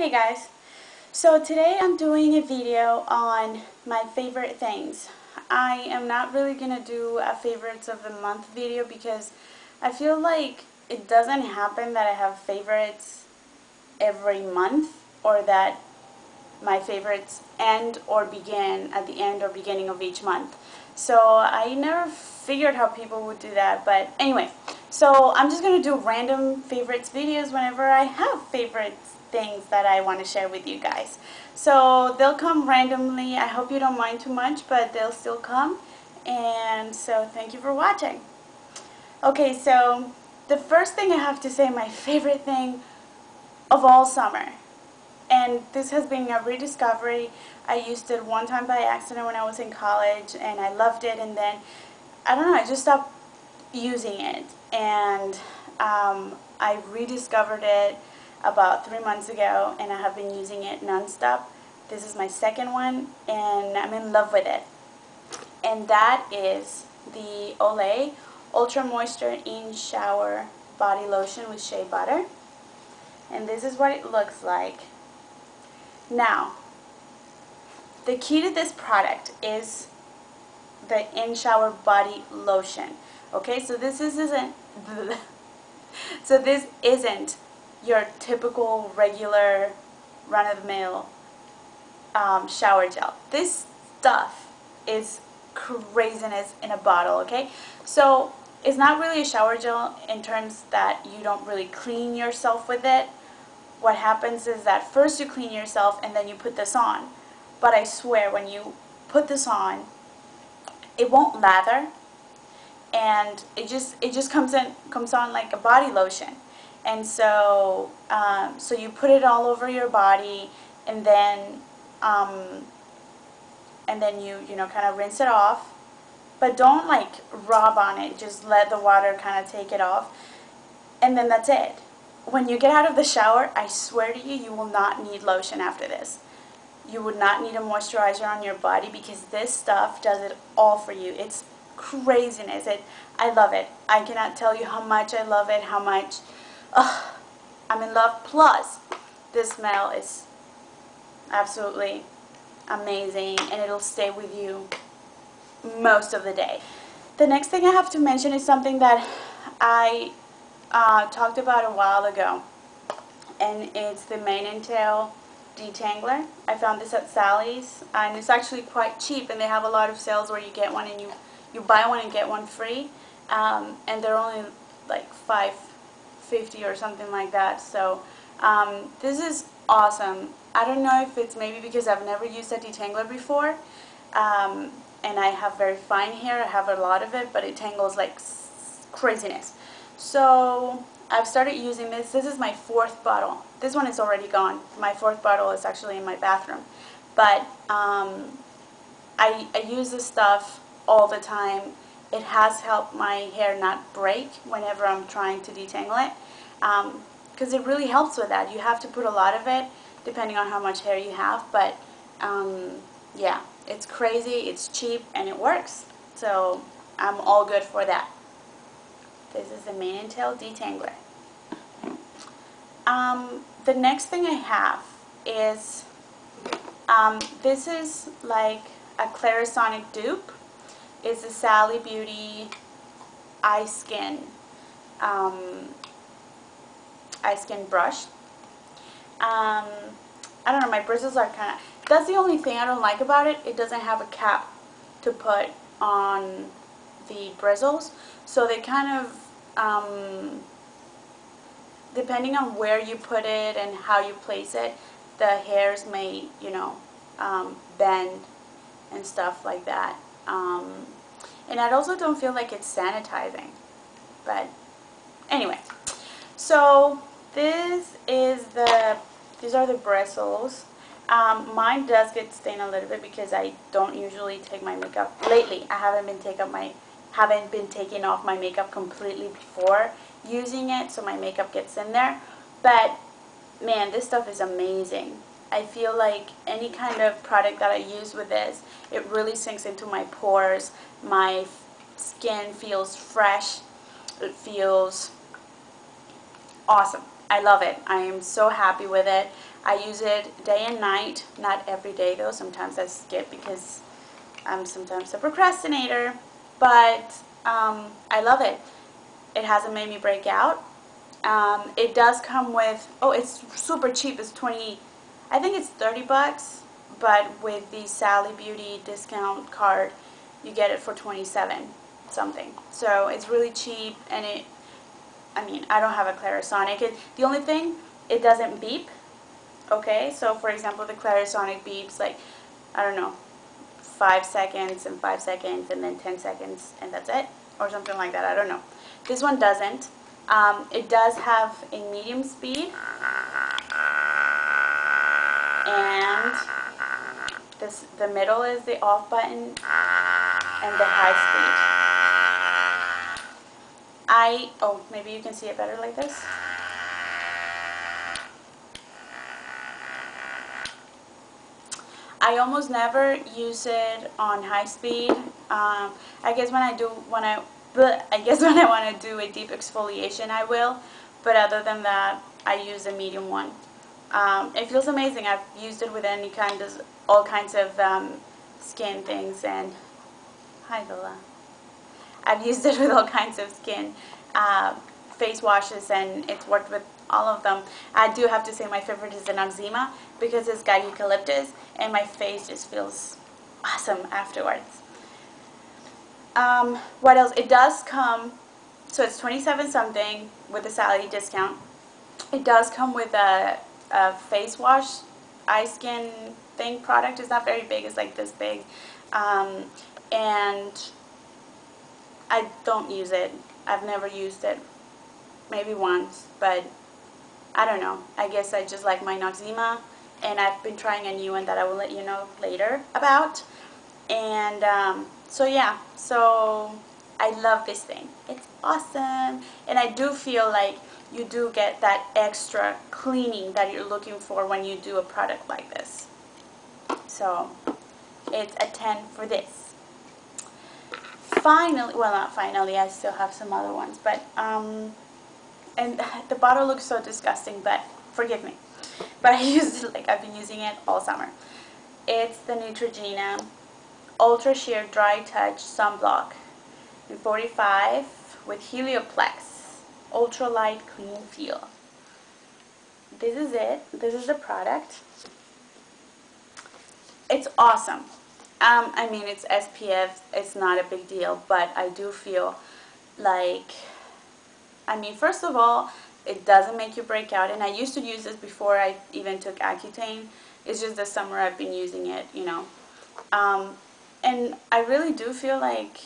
Hey guys, so today I'm doing a video on my favorite things. I am not really going to do a favorites of the month video because I feel like it doesn't happen that I have favorites every month or that my favorites end or begin at the end or beginning of each month. So I never figured how people would do that, but anyway. So I'm just going to do random favorites videos whenever I have favorites things that I want to share with you guys. So they'll come randomly. I hope you don't mind too much, but they'll still come. And so thank you for watching. Okay, so the first thing I have to say, my favorite thing of all summer. And this has been a rediscovery. I used it one time by accident when I was in college and I loved it and then, I don't know, I just stopped using it. And um, I rediscovered it about three months ago and I have been using it nonstop. This is my second one and I'm in love with it. And that is the Olay Ultra Moisture In Shower Body Lotion with Shea Butter. And this is what it looks like. Now, the key to this product is the in shower body lotion. Okay, so this isn't so this isn't your typical regular run-of-the-mill um, shower gel. This stuff is craziness in a bottle, okay? So it's not really a shower gel in terms that you don't really clean yourself with it. What happens is that first you clean yourself and then you put this on. But I swear when you put this on, it won't lather and it just it just comes in comes on like a body lotion. And so, um, so you put it all over your body, and then, um, and then you, you know, kind of rinse it off. But don't like rub on it. Just let the water kind of take it off, and then that's it. When you get out of the shower, I swear to you, you will not need lotion after this. You would not need a moisturizer on your body because this stuff does it all for you. It's craziness. It, I love it. I cannot tell you how much I love it, how much I'm in love. Plus, this smell is absolutely amazing and it'll stay with you most of the day. The next thing I have to mention is something that I uh, talked about a while ago and it's the mane and tail detangler. I found this at Sally's and it's actually quite cheap and they have a lot of sales where you get one and you, you buy one and get one free um, and they're only like five 50 or something like that. So um, this is awesome. I don't know if it's maybe because I've never used a detangler before um, and I have very fine hair. I have a lot of it, but it tangles like craziness. So I've started using this. This is my fourth bottle. This one is already gone. My fourth bottle is actually in my bathroom. But um, I, I use this stuff all the time it has helped my hair not break whenever I'm trying to detangle it because um, it really helps with that. You have to put a lot of it depending on how much hair you have but um, yeah it's crazy it's cheap and it works so I'm all good for that. This is the mane and tail detangler. Um, the next thing I have is um, this is like a Clarisonic dupe It's the Sally Beauty Iskin um, Iskin Brush. Um, I don't know, my bristles are kind of, that's the only thing I don't like about it. It doesn't have a cap to put on the bristles. So they kind of, um, depending on where you put it and how you place it, the hairs may, you know, um, bend and stuff like that. Um, and I also don't feel like it's sanitizing. But anyway, so this is the, these are the bristles. Um, mine does get stained a little bit because I don't usually take my makeup. Lately, I haven't been take up my, haven't been taking off my makeup completely before using it, so my makeup gets in there. But man, this stuff is amazing. I feel like any kind of product that I use with this, it really sinks into my pores. My skin feels fresh. It feels awesome. I love it. I am so happy with it. I use it day and night, not every day though. Sometimes I skip because I'm sometimes a procrastinator, but um, I love it. It hasn't made me break out. Um, it does come with, oh, it's super cheap. It's 20, I think it's 30 bucks, but with the Sally Beauty discount card, you get it for 27 something. So it's really cheap and it, I mean, I don't have a Clarisonic. It, the only thing, it doesn't beep. Okay, so for example, the Clarisonic beeps like, I don't know, 5 seconds and 5 seconds and then 10 seconds and that's it. Or something like that, I don't know. This one doesn't. Um, it does have a medium speed. And this, the middle is the off button and the high speed. I, oh, maybe you can see it better like this. I almost never use it on high speed. Um, I guess when I do, when I, but I guess when I want to do a deep exfoliation, I will. But other than that, I use a medium one. Um, it feels amazing. I've used it with any kind of, all kinds of um, skin things and, hi Lola. I've used it with all kinds of skin uh, face washes and it's worked with all of them. I do have to say my favorite is the Noxzema because it's got eucalyptus and my face just feels awesome afterwards. Um, what else? It does come, so it's 27 something with a Sally discount. It does come with a a face wash Iskin thing product. It's not very big. It's like this big. Um, and I don't use it. I've never used it. Maybe once, but I don't know. I guess I just like my Noxzema. And I've been trying a new one that I will let you know later about. And um, so yeah, so I love this thing. It's awesome. And I do feel like you do get that extra cleaning that you're looking for when you do a product like this. So it's a 10 for this. Finally, well not finally, I still have some other ones, but um, and the bottle looks so disgusting, but forgive me. But I used it like I've been using it all summer. It's the Neutrogena Ultra Sheer Dry Touch Sunblock in 45 with Helioplex Ultra Light clean feel. This is it. This is the product. It's awesome. Um, I mean, it's SPF. It's not a big deal, but I do feel like, I mean, first of all, it doesn't make you break out. And I used to use this before I even took Accutane. It's just this summer I've been using it, you know. Um, and I really do feel like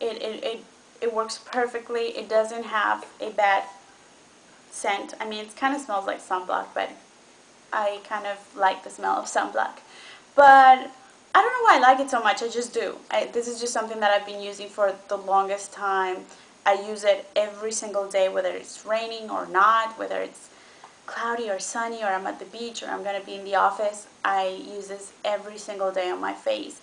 it, it, it it works perfectly. It doesn't have a bad scent. I mean, it kind of smells like sunblock, but I kind of like the smell of sunblock. But I don't know why I like it so much. I just do. I, this is just something that I've been using for the longest time. I use it every single day, whether it's raining or not, whether it's cloudy or sunny, or I'm at the beach, or I'm going to be in the office. I use this every single day on my face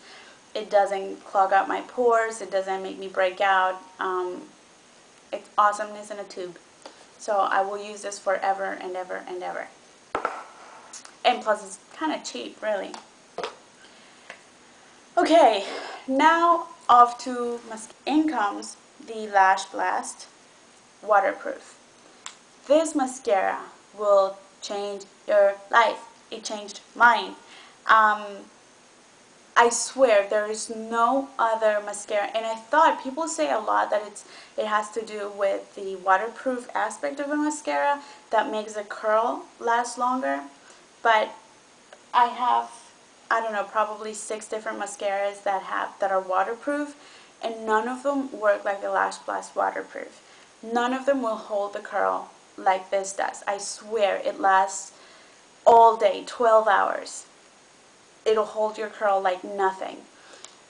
it doesn't clog up my pores, it doesn't make me break out. Um, it's awesomeness in a tube. So I will use this forever and ever and ever. And plus it's kind of cheap, really. Okay, now off to in comes the Lash Blast Waterproof. This mascara will change your life. It changed mine. Um, I swear there is no other mascara and I thought people say a lot that it's it has to do with the waterproof aspect of a mascara that makes a curl last longer but I have I don't know probably six different mascaras that have that are waterproof and none of them work like the Lash Blast waterproof none of them will hold the curl like this does I swear it lasts all day 12 hours it'll hold your curl like nothing.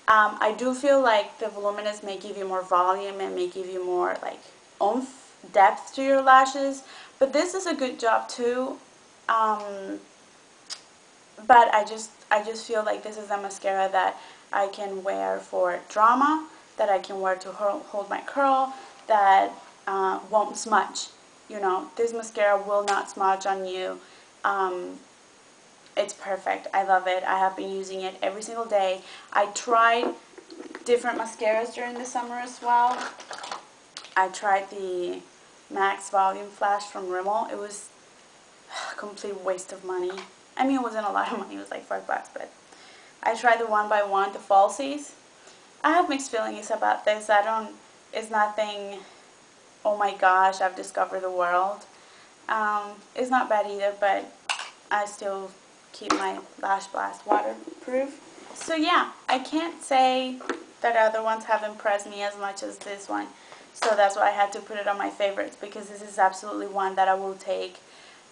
Um, I do feel like the voluminous may give you more volume and may give you more like oomph, depth to your lashes, but this is a good job too. Um, but I just I just feel like this is a mascara that I can wear for drama, that I can wear to hold my curl, that uh, won't smudge. You know, this mascara will not smudge on you. Um, it's perfect. I love it. I have been using it every single day. I tried different mascaras during the summer as well. I tried the Max Volume Flash from Rimmel. It was a complete waste of money. I mean, it wasn't a lot of money. It was like 5 bucks, but I tried the one by one, the falsies. I have mixed feelings about this. I don't, it's nothing, oh my gosh, I've discovered the world. Um, it's not bad either, but I still keep my Lash Blast waterproof. So yeah, I can't say that other ones have impressed me as much as this one. So that's why I had to put it on my favorites because this is absolutely one that I will take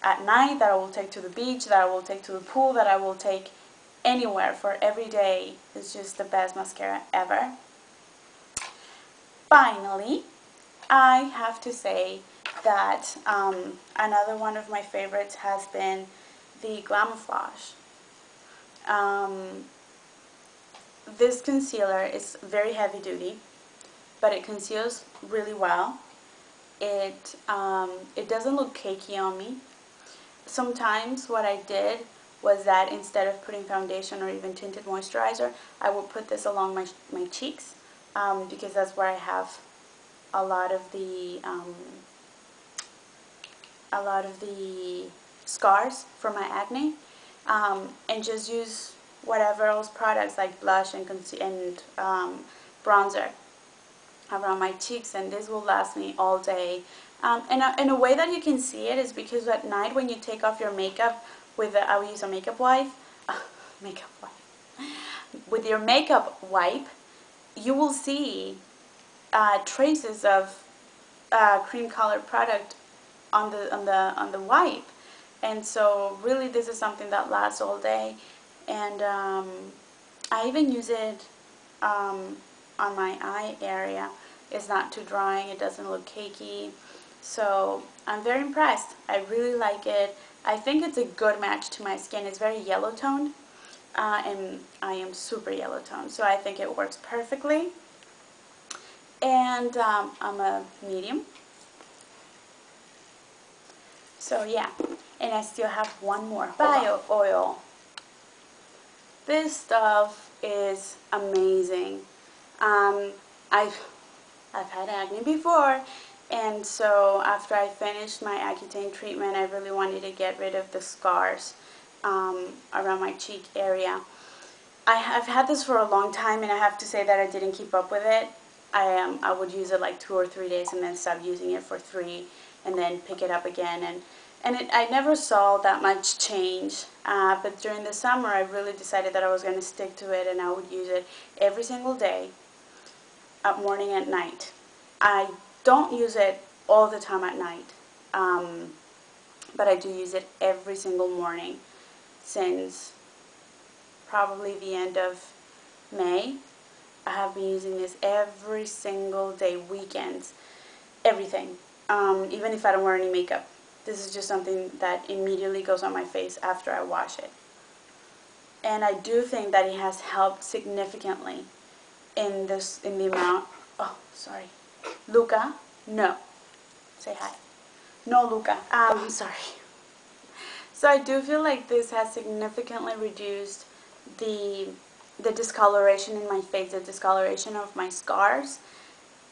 at night, that I will take to the beach, that I will take to the pool, that I will take anywhere for every day. It's just the best mascara ever. Finally, I have to say that um, another one of my favorites has been the Glamouflage. Um, this concealer is very heavy duty, but it conceals really well. It, um, it doesn't look cakey on me. Sometimes what I did was that instead of putting foundation or even tinted moisturizer, I would put this along my, my cheeks um, because that's where I have a lot of the um, a lot of the scars from my acne um, and just use whatever else products like blush and, and um, bronzer around my cheeks and this will last me all day. Um, and, a, a way that you can see it is because at night when you take off your makeup with a, I will use a makeup wipe uh, makeup wipe with your makeup wipe you will see uh, traces of uh, cream colored product on the on the on the wipe. And so really this is something that lasts all day. And um, I even use it um, on my eye area. It's not too drying. It doesn't look cakey. So I'm very impressed. I really like it. I think it's a good match to my skin. It's very yellow toned uh, and I am super yellow toned. So I think it works perfectly and um, I'm a medium. So yeah. And I still have one more. Bio oil. This stuff is amazing. Um, I've I've had acne before. And so after I finished my Accutane treatment I really wanted to get rid of the scars um, around my cheek area. I have had this for a long time and I have to say that I didn't keep up with it I um, I would use it like two or three days and then stop using it for three and then pick it up again. And and it, I never saw that much change uh, but during the summer I really decided that I was going to stick to it and I would use it every single day at morning and night. I don't use it all the time at night um, but I do use it every single morning since probably the end of May I have been using this every single day, weekends, everything, um, even if I don't wear any makeup. This is just something that immediately goes on my face after I wash it. And I do think that it has helped significantly in this, in the amount, oh, sorry, Luca, no, say hi. No, Luca, um, I'm sorry. So I do feel like this has significantly reduced the the discoloration in my face, the discoloration of my scars,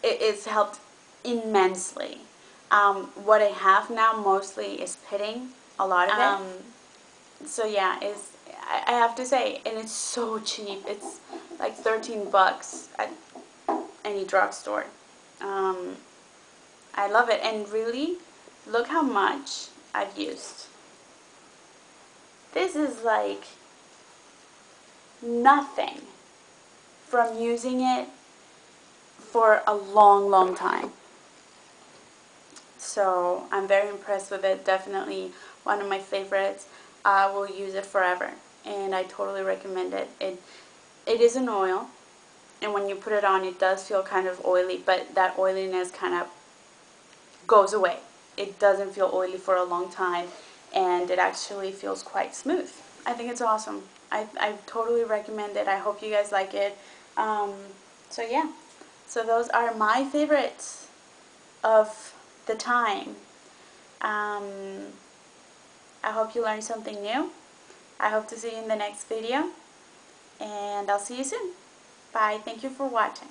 it, it's helped immensely. Um, what I have now mostly is pitting, a lot of um, it. So yeah, it's, I, I have to say, and it's so cheap. It's like 13 bucks at any drugstore. Um, I love it. And really, look how much I've used. This is like nothing from using it for a long, long time. So I'm very impressed with it. Definitely one of my favorites. I will use it forever and I totally recommend it. It it is an oil and when you put it on it does feel kind of oily but that oiliness kind of goes away. It doesn't feel oily for a long time and it actually feels quite smooth. I think it's awesome. I, I totally recommend it. I hope you guys like it. Um, so yeah, so those are my favorites of the time. Um, I hope you learned something new. I hope to see you in the next video. And I'll see you soon. Bye. Thank you for watching.